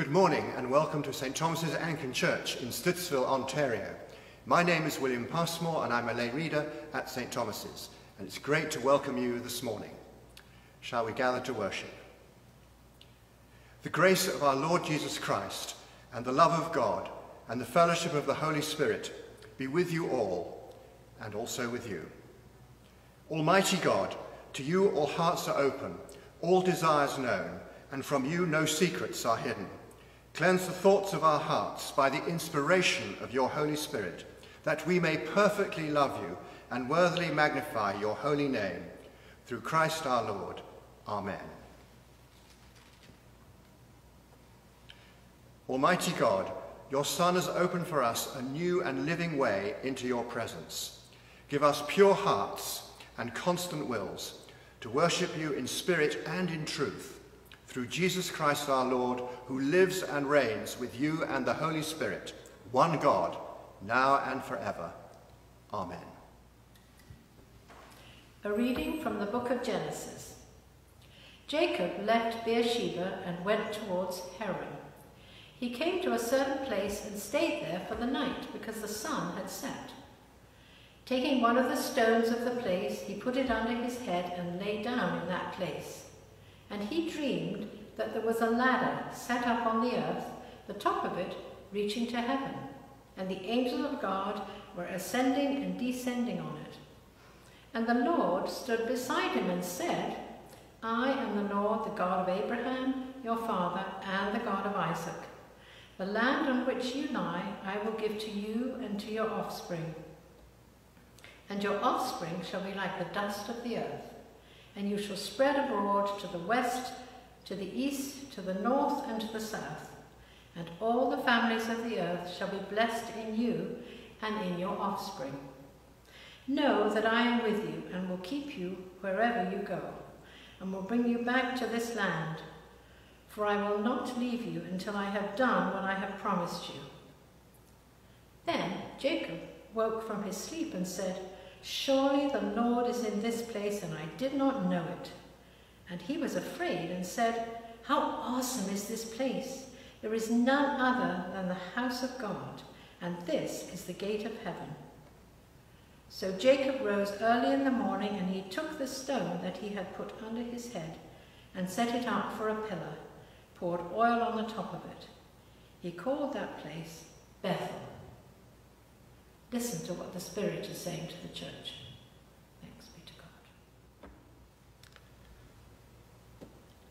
Good morning and welcome to St Thomas's Anglican Church in Stittsville, Ontario. My name is William Passmore and I'm a lay reader at St Thomas's and it's great to welcome you this morning. Shall we gather to worship? The grace of our Lord Jesus Christ and the love of God and the fellowship of the Holy Spirit be with you all and also with you. Almighty God, to you all hearts are open, all desires known, and from you no secrets are hidden. Cleanse the thoughts of our hearts by the inspiration of your Holy Spirit, that we may perfectly love you and worthily magnify your holy name. Through Christ our Lord. Amen. Almighty God, your Son has opened for us a new and living way into your presence. Give us pure hearts and constant wills to worship you in spirit and in truth through Jesus Christ our Lord, who lives and reigns with you and the Holy Spirit, one God, now and forever. Amen. A reading from the book of Genesis. Jacob left Beersheba and went towards Haran. He came to a certain place and stayed there for the night because the sun had set. Taking one of the stones of the place, he put it under his head and lay down in that place. And he dreamed that there was a ladder set up on the earth, the top of it reaching to heaven, and the angels of God were ascending and descending on it. And the Lord stood beside him and said, I am the Lord, the God of Abraham, your father, and the God of Isaac. The land on which you lie I will give to you and to your offspring. And your offspring shall be like the dust of the earth and you shall spread abroad to the west, to the east, to the north, and to the south. And all the families of the earth shall be blessed in you and in your offspring. Know that I am with you and will keep you wherever you go, and will bring you back to this land. For I will not leave you until I have done what I have promised you. Then Jacob woke from his sleep and said, Surely the Lord is in this place, and I did not know it. And he was afraid and said, How awesome is this place! There is none other than the house of God, and this is the gate of heaven. So Jacob rose early in the morning, and he took the stone that he had put under his head, and set it up for a pillar, poured oil on the top of it. He called that place Bethel Listen to what the Spirit is saying to the church. Thanks be to God.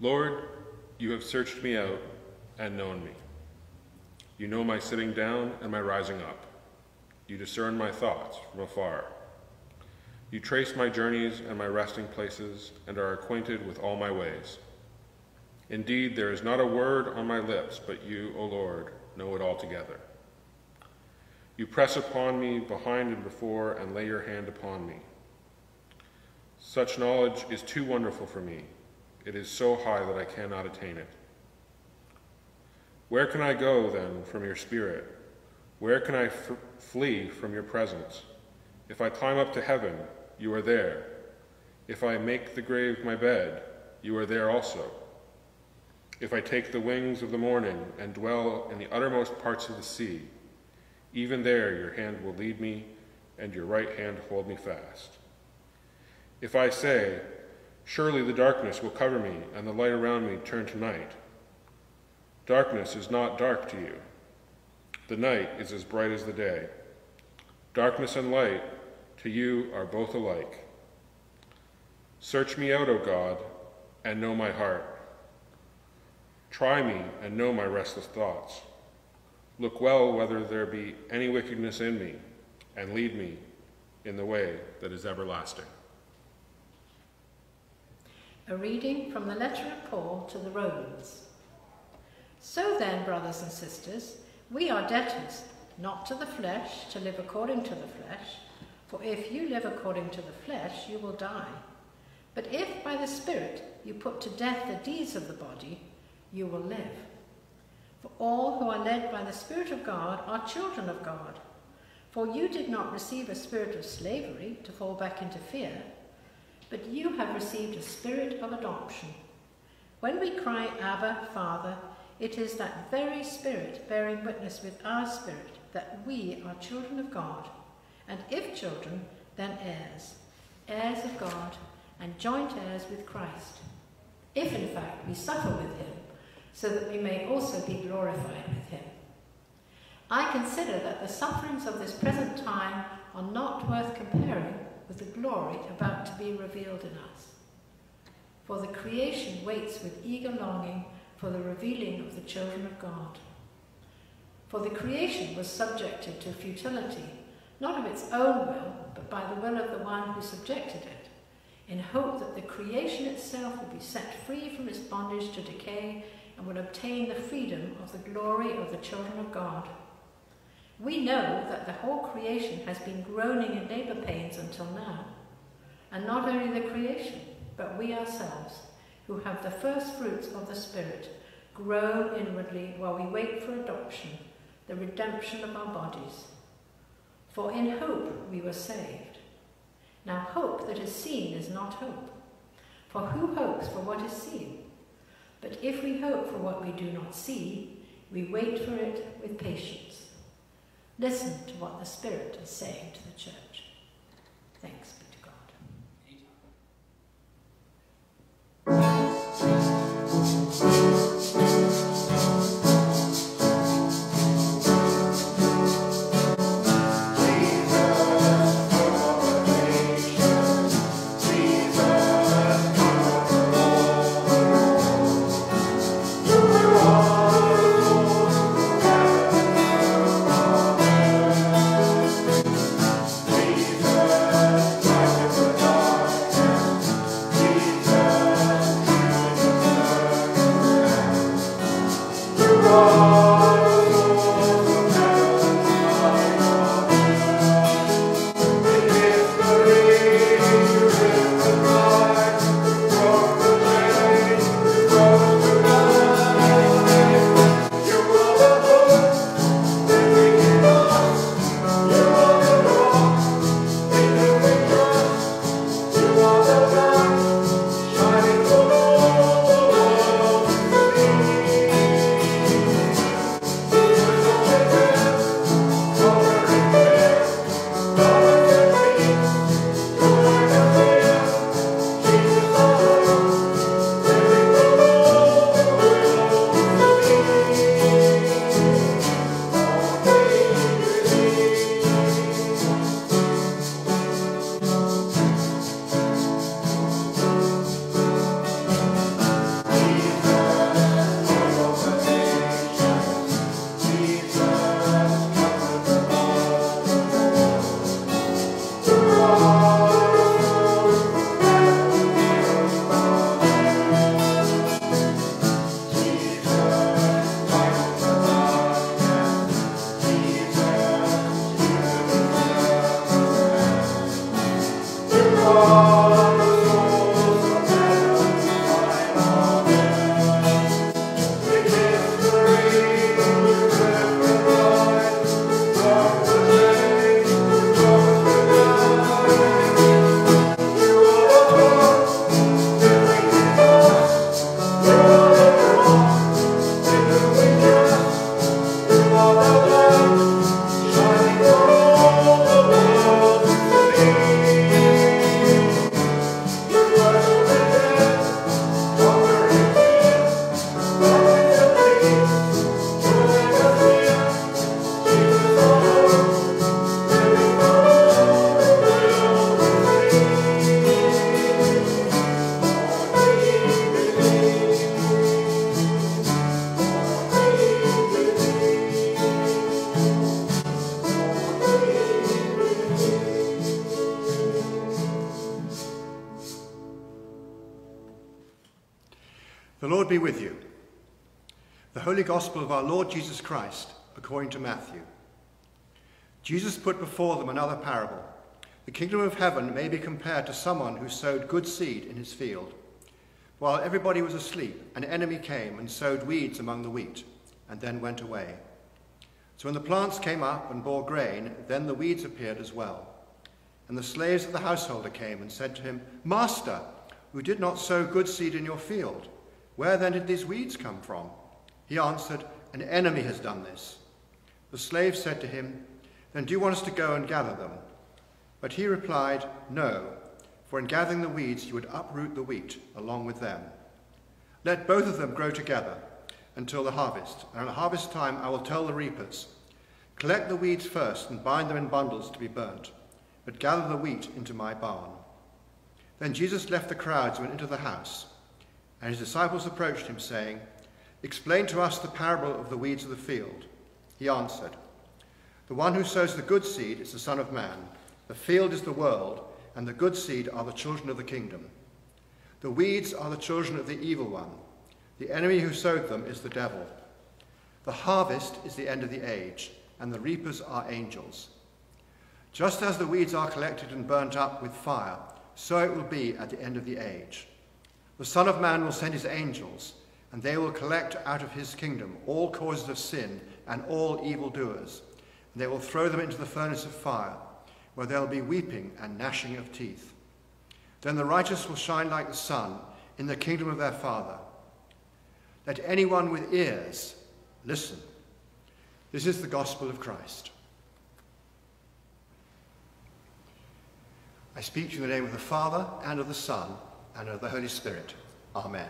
Lord, you have searched me out and known me. You know my sitting down and my rising up. You discern my thoughts from afar. You trace my journeys and my resting places and are acquainted with all my ways. Indeed, there is not a word on my lips, but you, O Lord, know it altogether. You press upon me behind and before and lay your hand upon me. Such knowledge is too wonderful for me. It is so high that I cannot attain it. Where can I go, then, from your spirit? Where can I flee from your presence? If I climb up to heaven, you are there. If I make the grave my bed, you are there also. If I take the wings of the morning and dwell in the uttermost parts of the sea, even there your hand will lead me, and your right hand hold me fast. If I say, Surely the darkness will cover me, and the light around me turn to night, darkness is not dark to you. The night is as bright as the day. Darkness and light to you are both alike. Search me out, O God, and know my heart. Try me and know my restless thoughts. Look well whether there be any wickedness in me, and lead me in the way that is everlasting. A reading from the letter of Paul to the Romans. So then, brothers and sisters, we are debtors, not to the flesh, to live according to the flesh. For if you live according to the flesh, you will die. But if by the Spirit you put to death the deeds of the body, you will live. For all who are led by the Spirit of God are children of God. For you did not receive a spirit of slavery to fall back into fear, but you have received a spirit of adoption. When we cry, Abba, Father, it is that very Spirit bearing witness with our spirit that we are children of God, and if children, then heirs, heirs of God, and joint heirs with Christ. If in fact we suffer with him, so that we may also be glorified with him. I consider that the sufferings of this present time are not worth comparing with the glory about to be revealed in us. For the creation waits with eager longing for the revealing of the children of God. For the creation was subjected to futility, not of its own will, but by the will of the one who subjected it, in hope that the creation itself will be set free from its bondage to decay and will obtain the freedom of the glory of the children of God. We know that the whole creation has been groaning in labour pains until now. And not only the creation, but we ourselves, who have the first fruits of the Spirit, grow inwardly while we wait for adoption, the redemption of our bodies. For in hope we were saved. Now hope that is seen is not hope. For who hopes for what is seen? But if we hope for what we do not see, we wait for it with patience. Listen to what the Spirit is saying to the church. Thanks Oh. Gospel of our Lord Jesus Christ according to Matthew. Jesus put before them another parable. The kingdom of heaven may be compared to someone who sowed good seed in his field. While everybody was asleep, an enemy came and sowed weeds among the wheat, and then went away. So when the plants came up and bore grain, then the weeds appeared as well. And the slaves of the householder came and said to him, Master, we did not sow good seed in your field. Where then did these weeds come from? He answered, An enemy has done this. The slave said to him, Then do you want us to go and gather them? But he replied, No, for in gathering the weeds you would uproot the wheat along with them. Let both of them grow together until the harvest, and at harvest time I will tell the reapers, Collect the weeds first and bind them in bundles to be burnt, but gather the wheat into my barn. Then Jesus left the crowds and went into the house, and his disciples approached him, saying, Explain to us the parable of the weeds of the field. He answered, The one who sows the good seed is the Son of Man. The field is the world, and the good seed are the children of the kingdom. The weeds are the children of the evil one. The enemy who sowed them is the devil. The harvest is the end of the age, and the reapers are angels. Just as the weeds are collected and burnt up with fire, so it will be at the end of the age. The Son of Man will send his angels and they will collect out of his kingdom all causes of sin and all evildoers, and they will throw them into the furnace of fire, where there will be weeping and gnashing of teeth. Then the righteous will shine like the sun in the kingdom of their Father. Let anyone with ears listen. This is the gospel of Christ. I speak to you in the name of the Father, and of the Son, and of the Holy Spirit. Amen.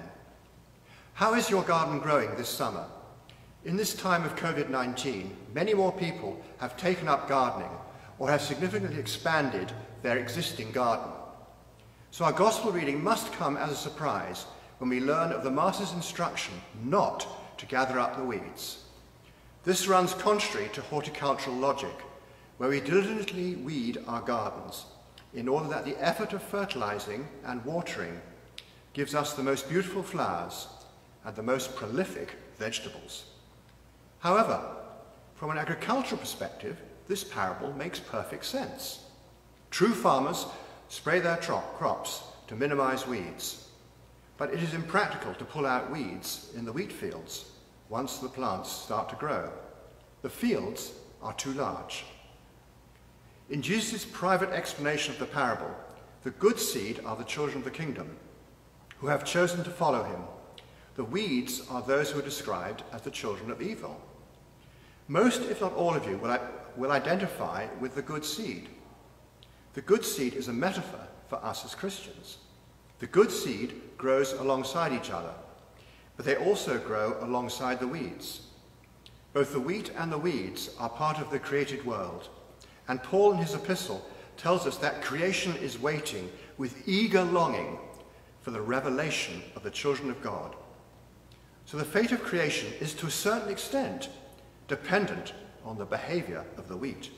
How is your garden growing this summer? In this time of COVID-19, many more people have taken up gardening or have significantly expanded their existing garden. So our gospel reading must come as a surprise when we learn of the Master's instruction not to gather up the weeds. This runs contrary to horticultural logic, where we diligently weed our gardens in order that the effort of fertilizing and watering gives us the most beautiful flowers and the most prolific vegetables. However, from an agricultural perspective, this parable makes perfect sense. True farmers spray their crops to minimize weeds, but it is impractical to pull out weeds in the wheat fields once the plants start to grow. The fields are too large. In Jesus' private explanation of the parable, the good seed are the children of the kingdom, who have chosen to follow him the weeds are those who are described as the children of evil. Most, if not all of you, will, will identify with the good seed. The good seed is a metaphor for us as Christians. The good seed grows alongside each other, but they also grow alongside the weeds. Both the wheat and the weeds are part of the created world, and Paul in his epistle tells us that creation is waiting with eager longing for the revelation of the children of God. So the fate of creation is to a certain extent dependent on the behavior of the wheat.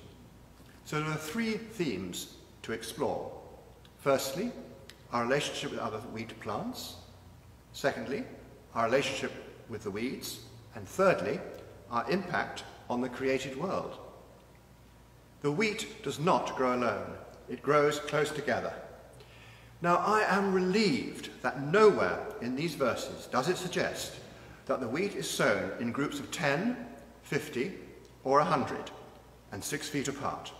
So there are three themes to explore. Firstly, our relationship with other wheat plants. Secondly, our relationship with the weeds. And thirdly, our impact on the created world. The wheat does not grow alone. It grows close together. Now, I am relieved that nowhere in these verses does it suggest that the wheat is sown in groups of 10, 50, or 100, and six feet apart.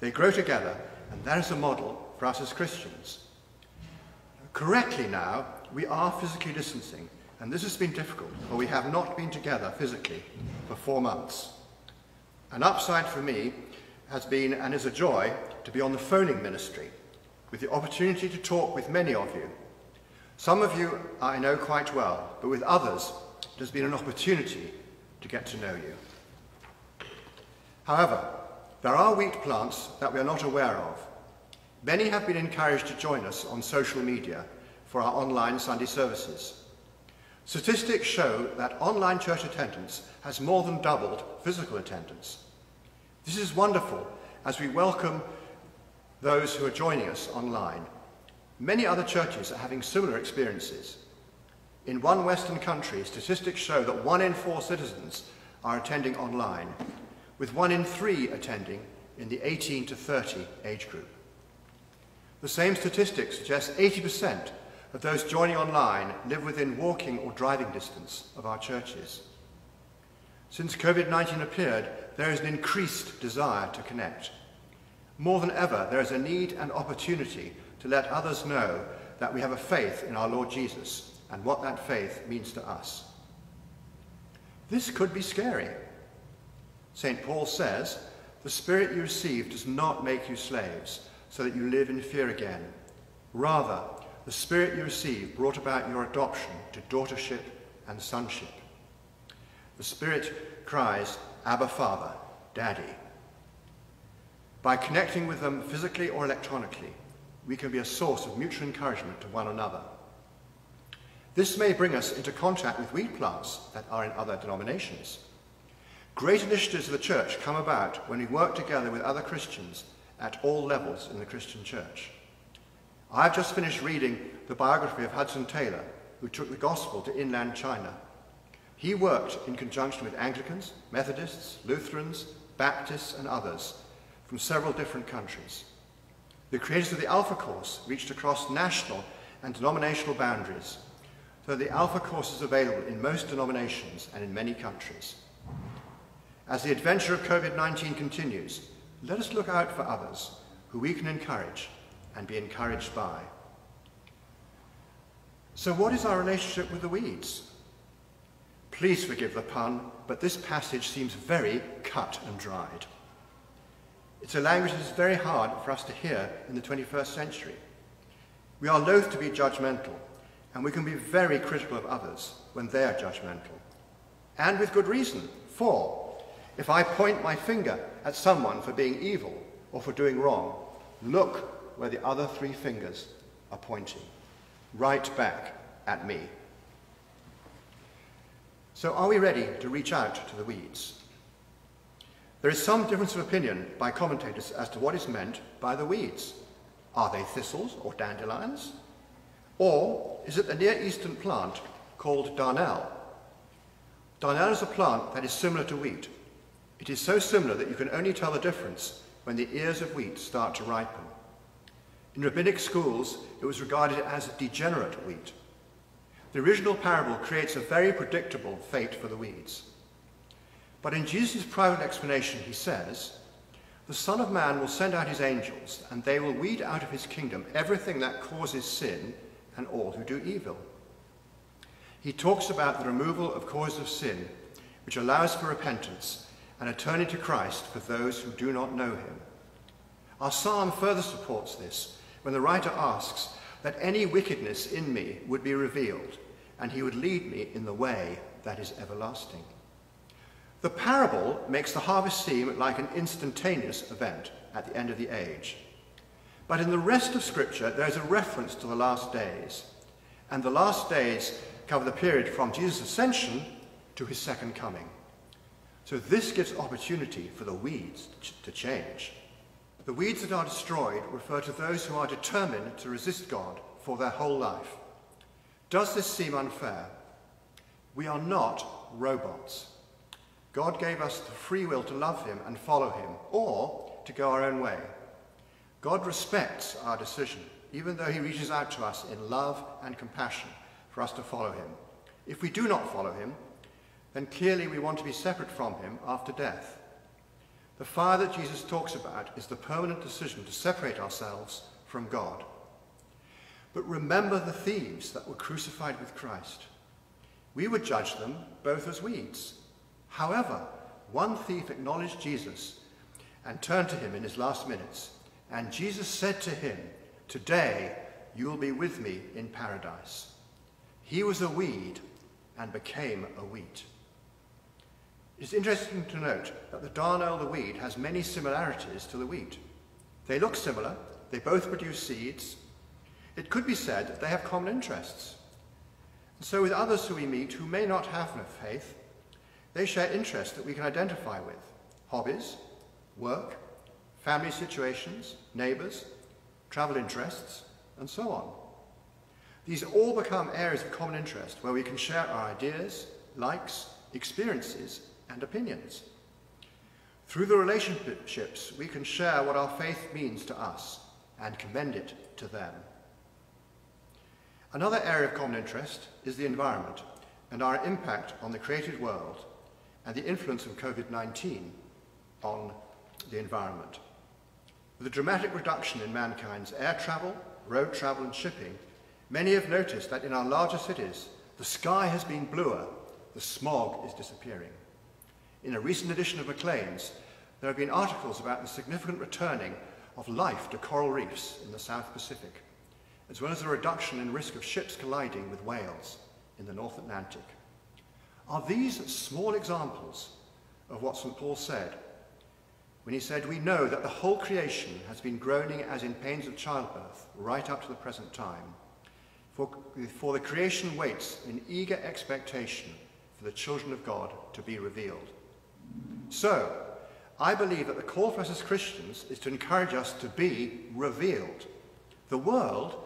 They grow together, and that is a model for us as Christians. Correctly now, we are physically distancing, and this has been difficult, for we have not been together physically for four months. An upside for me has been and is a joy to be on the phoning ministry, with the opportunity to talk with many of you some of you I know quite well, but with others, it has been an opportunity to get to know you. However, there are wheat plants that we are not aware of. Many have been encouraged to join us on social media for our online Sunday services. Statistics show that online church attendance has more than doubled physical attendance. This is wonderful as we welcome those who are joining us online Many other churches are having similar experiences. In one Western country, statistics show that one in four citizens are attending online, with one in three attending in the 18 to 30 age group. The same statistics suggest 80% of those joining online live within walking or driving distance of our churches. Since COVID-19 appeared, there is an increased desire to connect. More than ever, there is a need and opportunity to let others know that we have a faith in our Lord Jesus and what that faith means to us. This could be scary. St. Paul says, The Spirit you received does not make you slaves, so that you live in fear again. Rather, the Spirit you received brought about your adoption to daughtership and sonship. The Spirit cries, Abba Father, Daddy. By connecting with them physically or electronically, we can be a source of mutual encouragement to one another. This may bring us into contact with weed plants that are in other denominations. Great initiatives of the church come about when we work together with other Christians at all levels in the Christian church. I've just finished reading the biography of Hudson Taylor, who took the gospel to inland China. He worked in conjunction with Anglicans, Methodists, Lutherans, Baptists, and others from several different countries. The creators of the Alpha Course reached across national and denominational boundaries, so the Alpha Course is available in most denominations and in many countries. As the adventure of COVID-19 continues, let us look out for others who we can encourage and be encouraged by. So what is our relationship with the weeds? Please forgive the pun, but this passage seems very cut and dried. It's a language that is very hard for us to hear in the 21st century. We are loath to be judgmental, and we can be very critical of others when they are judgmental. And with good reason, for if I point my finger at someone for being evil or for doing wrong, look where the other three fingers are pointing, right back at me. So are we ready to reach out to the weeds? There is some difference of opinion by commentators as to what is meant by the weeds. Are they thistles or dandelions? Or is it the Near Eastern plant called darnel? Darnel is a plant that is similar to wheat. It is so similar that you can only tell the difference when the ears of wheat start to ripen. In rabbinic schools, it was regarded as degenerate wheat. The original parable creates a very predictable fate for the weeds. But in Jesus' private explanation, he says, The Son of Man will send out his angels, and they will weed out of his kingdom everything that causes sin and all who do evil. He talks about the removal of causes of sin, which allows for repentance and a turning to Christ for those who do not know him. Our psalm further supports this when the writer asks that any wickedness in me would be revealed, and he would lead me in the way that is everlasting. The parable makes the harvest seem like an instantaneous event at the end of the age. But in the rest of Scripture, there is a reference to the last days. And the last days cover the period from Jesus' ascension to his second coming. So this gives opportunity for the weeds to change. The weeds that are destroyed refer to those who are determined to resist God for their whole life. Does this seem unfair? We are not robots. God gave us the free will to love him and follow him, or to go our own way. God respects our decision, even though he reaches out to us in love and compassion for us to follow him. If we do not follow him, then clearly we want to be separate from him after death. The fire that Jesus talks about is the permanent decision to separate ourselves from God. But remember the thieves that were crucified with Christ. We would judge them both as weeds However, one thief acknowledged Jesus and turned to him in his last minutes. And Jesus said to him, Today you will be with me in paradise. He was a weed and became a wheat. It's interesting to note that the darnel, the weed, has many similarities to the wheat. They look similar, they both produce seeds. It could be said that they have common interests. And so with others who we meet who may not have no faith, they share interests that we can identify with hobbies, work, family situations, neighbours, travel interests, and so on. These all become areas of common interest where we can share our ideas, likes, experiences, and opinions. Through the relationships, we can share what our faith means to us and commend it to them. Another area of common interest is the environment and our impact on the created world and the influence of COVID-19 on the environment. With a dramatic reduction in mankind's air travel, road travel and shipping, many have noticed that in our larger cities, the sky has been bluer the smog is disappearing. In a recent edition of Maclean's, there have been articles about the significant returning of life to coral reefs in the South Pacific, as well as a reduction in risk of ships colliding with whales in the North Atlantic. Are these small examples of what St. Paul said when he said, We know that the whole creation has been groaning as in pains of childbirth right up to the present time? For, for the creation waits in eager expectation for the children of God to be revealed. So, I believe that the call for us as Christians is to encourage us to be revealed. The world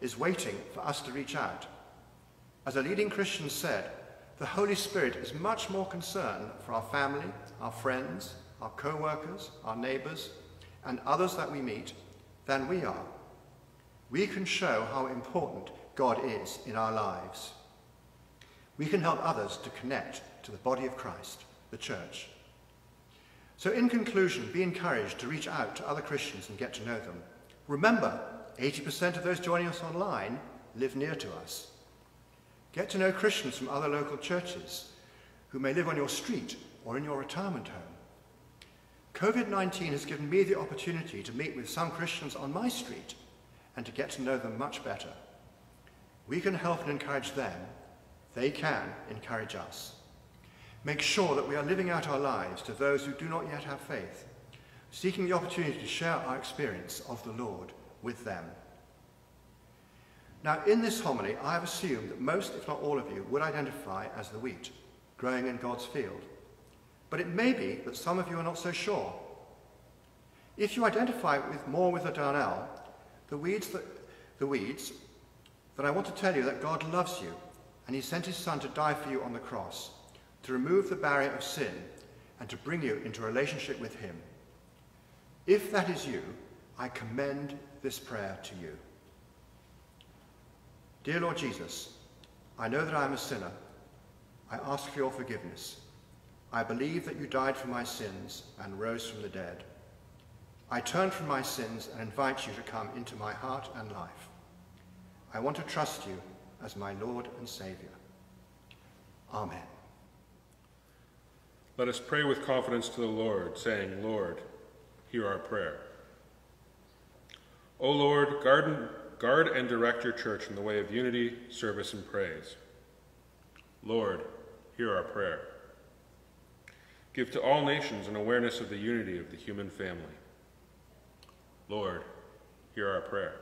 is waiting for us to reach out. As a leading Christian said, the Holy Spirit is much more concerned for our family, our friends, our co-workers, our neighbours, and others that we meet than we are. We can show how important God is in our lives. We can help others to connect to the body of Christ, the church. So in conclusion, be encouraged to reach out to other Christians and get to know them. Remember, 80% of those joining us online live near to us. Get to know Christians from other local churches who may live on your street or in your retirement home. COVID-19 has given me the opportunity to meet with some Christians on my street and to get to know them much better. We can help and encourage them. They can encourage us. Make sure that we are living out our lives to those who do not yet have faith, seeking the opportunity to share our experience of the Lord with them. Now, in this homily, I have assumed that most, if not all of you, would identify as the wheat, growing in God's field. But it may be that some of you are not so sure. If you identify with more with the darnel, the weeds, that, the weeds, then I want to tell you that God loves you, and he sent his son to die for you on the cross, to remove the barrier of sin, and to bring you into relationship with him. If that is you, I commend this prayer to you. Dear Lord Jesus, I know that I am a sinner. I ask for your forgiveness. I believe that you died for my sins and rose from the dead. I turn from my sins and invite you to come into my heart and life. I want to trust you as my Lord and Saviour. Amen. Let us pray with confidence to the Lord, saying, Lord, hear our prayer. O Lord, guard and, guard and direct your church in the way of unity, service, and praise. Lord, hear our prayer. Give to all nations an awareness of the unity of the human family. Lord, hear our prayer.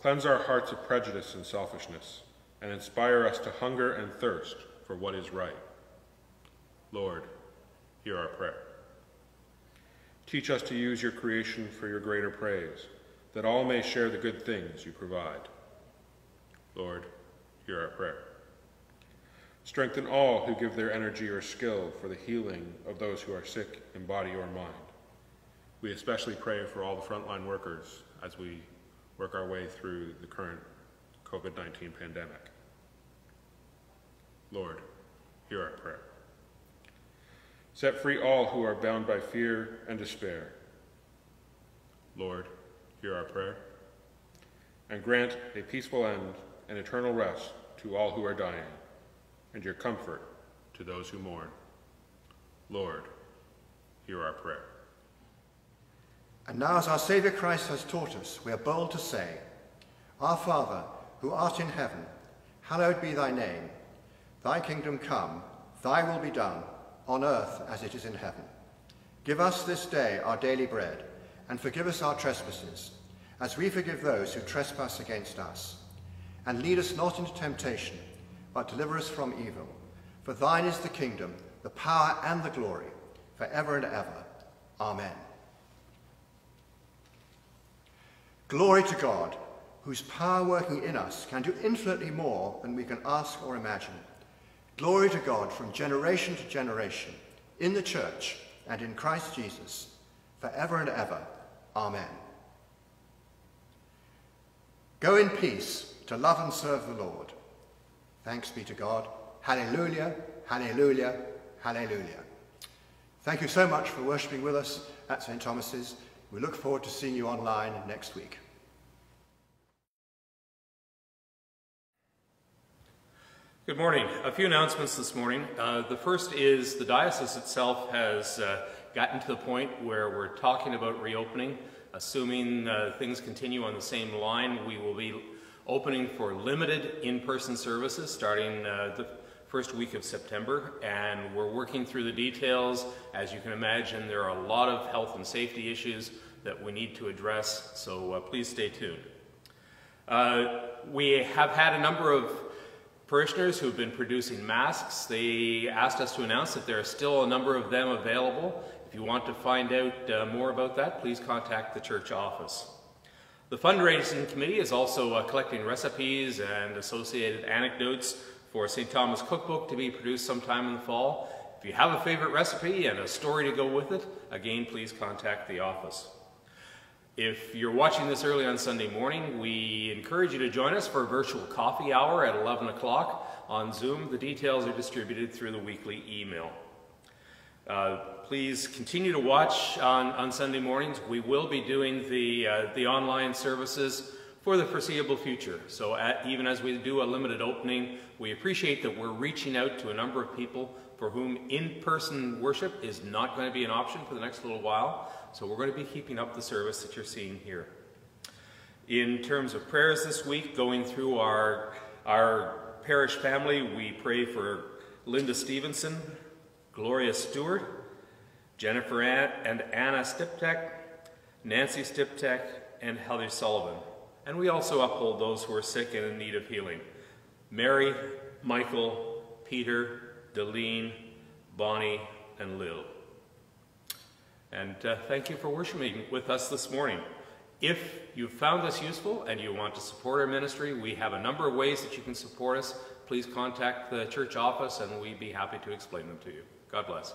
Cleanse our hearts of prejudice and selfishness, and inspire us to hunger and thirst for what is right. Lord, hear our prayer. Teach us to use your creation for your greater praise, that all may share the good things you provide. Lord, hear our prayer. Strengthen all who give their energy or skill for the healing of those who are sick in body or mind. We especially pray for all the frontline workers as we work our way through the current COVID-19 pandemic. Lord, hear our prayer. Set free all who are bound by fear and despair. Lord, hear our prayer. And grant a peaceful end and eternal rest to all who are dying, and your comfort to those who mourn. Lord, hear our prayer. And now, as our Saviour Christ has taught us, we are bold to say, Our Father, who art in heaven, hallowed be thy name. Thy kingdom come, thy will be done, on earth as it is in heaven. Give us this day our daily bread, and forgive us our trespasses, as we forgive those who trespass against us. And lead us not into temptation, but deliver us from evil. For thine is the kingdom, the power, and the glory, for ever and ever. Amen. Glory to God, whose power working in us can do infinitely more than we can ask or imagine. Glory to God from generation to generation, in the church and in Christ Jesus, forever and ever. Amen. Go in peace to love and serve the Lord. Thanks be to God. Hallelujah, hallelujah, hallelujah. Thank you so much for worshipping with us at St. Thomas's. We look forward to seeing you online next week. Good morning. A few announcements this morning. Uh, the first is the diocese itself has uh, gotten to the point where we're talking about reopening. Assuming uh, things continue on the same line, we will be opening for limited in-person services starting uh, the first week of September, and we're working through the details. As you can imagine, there are a lot of health and safety issues that we need to address, so uh, please stay tuned. Uh, we have had a number of parishioners who've been producing masks. They asked us to announce that there are still a number of them available. If you want to find out uh, more about that, please contact the church office. The fundraising committee is also uh, collecting recipes and associated anecdotes for St. Thomas Cookbook to be produced sometime in the fall. If you have a favorite recipe and a story to go with it, again, please contact the office. If you're watching this early on Sunday morning, we encourage you to join us for a virtual coffee hour at 11 o'clock on Zoom. The details are distributed through the weekly email. Uh, please continue to watch on, on Sunday mornings. We will be doing the, uh, the online services for the foreseeable future. So at, even as we do a limited opening, we appreciate that we're reaching out to a number of people for whom in-person worship is not going to be an option for the next little while. So we're going to be keeping up the service that you're seeing here. In terms of prayers this week, going through our, our parish family, we pray for Linda Stevenson, Gloria Stewart, Jennifer Ann and Anna Stiptek, Nancy Stiptek, and Heather Sullivan. And we also uphold those who are sick and in need of healing. Mary, Michael, Peter, Deline, Bonnie, and Lil. And uh, thank you for worshiping with us this morning. If you found this useful and you want to support our ministry, we have a number of ways that you can support us. Please contact the church office and we'd be happy to explain them to you. God bless.